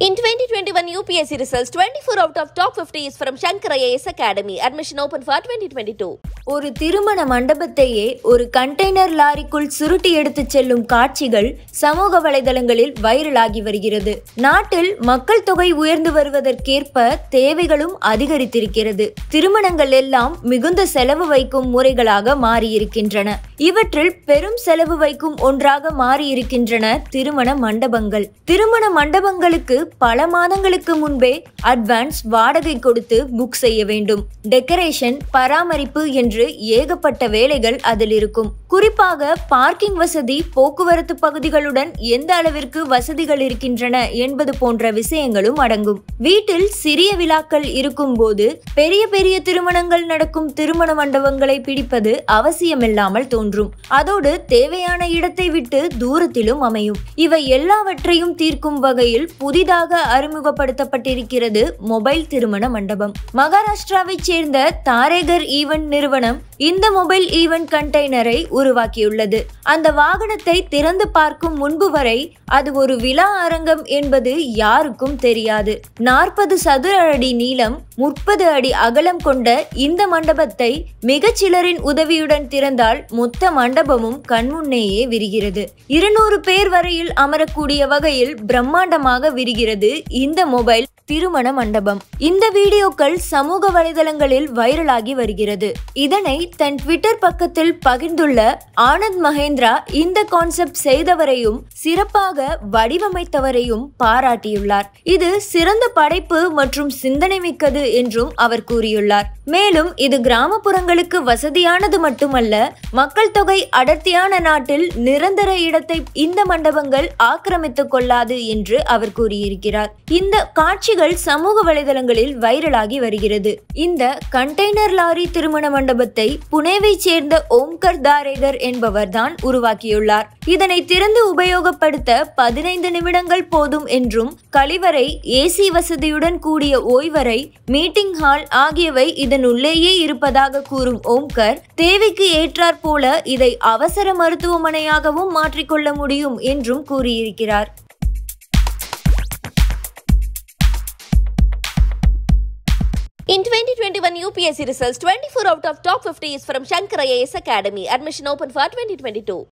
Into UPSC results, 24 out of top 50 is from Shankar IAS Academy. Admission open for 2022. ஒரு திருமண மண்டபத்தையே ஒரு container லாரிக்குள் சுருட்டி எடுத்துச் செல்லும் காட்சிகள் சமூக வலைதளங்களில் வைரலாகி வருகிறது நாட்டில் மக்கள் தொகை உயர்ந்து வருவதற்கேற்ப தேவைகளும் அதிகரித்திருக்கிறது திருமணங்கள் எல்லாம் மிகுந்த செலவு வைக்கும் முறைகளாக மாறியிருக்கின்றன இவற்றில் பெரும் செலவு வைக்கும் ஒன்றாக மாறியிருக்கின்றன திருமண மண்டபங்கள் திருமண மண்டபங்களுக்கு பல மாதங்களுக்கு முன்பே அட்வான்ஸ் வாடகை கொடுத்து புக் செய்ய வேண்டும். டெக்கரேஷன் பராமரிப்பு என்று ஏகப்பட்ட வேலைகள் அதில் இருக்கும். குறிப்பாக பார்க்கிங் வசதி போக்குவரத்து பகுதிகளுடன் எந்த அளவிற்கு வசதிகள் இருக்கின்றன என்பது போன்ற விஷயங்களும் அடங்கும். வீட்டில் சிறிய விழாக்கள் இருக்கும் போது பெரிய பெரிய திருமணங்கள் நடக்கும் திருமண மண்டபங்களை பிடிப்பது அவசியமில்லாமல் தோன்றும். அதோடு தேவையான இடத்தை விட்டு தூரத்திலும் அமையும். இவை எல்லாவற்றையும் தீர்க்கும் வகையில் புதிதாக அறிமுகப்படுத்த அறிமுகப்படுத்தப்பட்டிருக்கிறது மொபைல் திருமண மண்டபம். மகாராஷ்டிராவைச் சேர்ந்த தாரேகர் ஈவென்ட் நிறுவனம் இந்த மொபைல் ஈவென்ட் கண்டெய்னரை உருவாக்கியுள்ளது. அந்த வாகனத்தை திறந்து பார்க்கும் முன்பு வரை அது ஒரு விழா அரங்கம் என்பது யாருக்கும் தெரியாது. நாற்பது சதுர அடி நீளம் முப்பது அடி அகலம் கொண்ட இந்த மண்டபத்தை மிகச்சிலரின் உதவியுடன் திறந்தால் மொத்த மண்டபமும் கண்முன்னேயே விரிகிறது. இருநூறு பேர் வரையில் அமரக்கூடிய வகையில் பிரம்மாண்டமாக விரிகிறது இந்த மொபைல் mobile திருமண மண்டபம். இந்த வீடியோக்கள் சமூக வலைதளங்களில் வைரலாகி வருகிறது. இதனை தன் ட்விட்டர் பக்கத்தில் பகிர்ந்துள்ள ஆனந்த் மகேந்திரா இந்த கான்செப்ட் செய்தவரையும் சிறப்பாக வடிவமைத்தவரையும் பாராட்டியுள்ளார். இது சிறந்த படைப்பு மற்றும் சிந்தனை மிக்கது என்றும் அவர் கூறியுள்ளார். மேலும் இது கிராமப்புறங்களுக்கு வசதியானது மட்டுமல்ல மக்கள் தொகை அடர்த்தியான நாட்டில் நிரந்தர இடத்தை இந்த மண்டபங்கள் ஆக்கிரமித்துக் கொள்ளாது என்று அவர் கூறியிருக்கிறார். இந்த காட்சி காட்சிகள் சமூக வலைதளங்களில் வைரலாகி வருகிறது. இந்த கண்டெய்னர் லாரி திருமண மண்டபத்தை புனேவைச் சேர்ந்த ஓம்கர் தாரேகர் என்பவர்தான் உருவாக்கியுள்ளார். இதனை திறந்து உபயோகப்படுத்த பதினைந்து நிமிடங்கள் போதும் என்றும் கழிவறை ஏசி வசதியுடன் கூடிய ஓய்வறை மீட்டிங் ஹால் ஆகியவை இதன் உள்ளேயே இருப்பதாக கூறும் ஓம்கர் தேவைக்கு ஏற்றாற் போல இதை அவசர மருத்துவமனையாகவும் மாற்றிக்கொள்ள முடியும் என்றும் கூறியிருக்கிறார். In 2021 UPSC results, 24 out of top 50 is from Shankar IAS Academy. Admission open for 2022.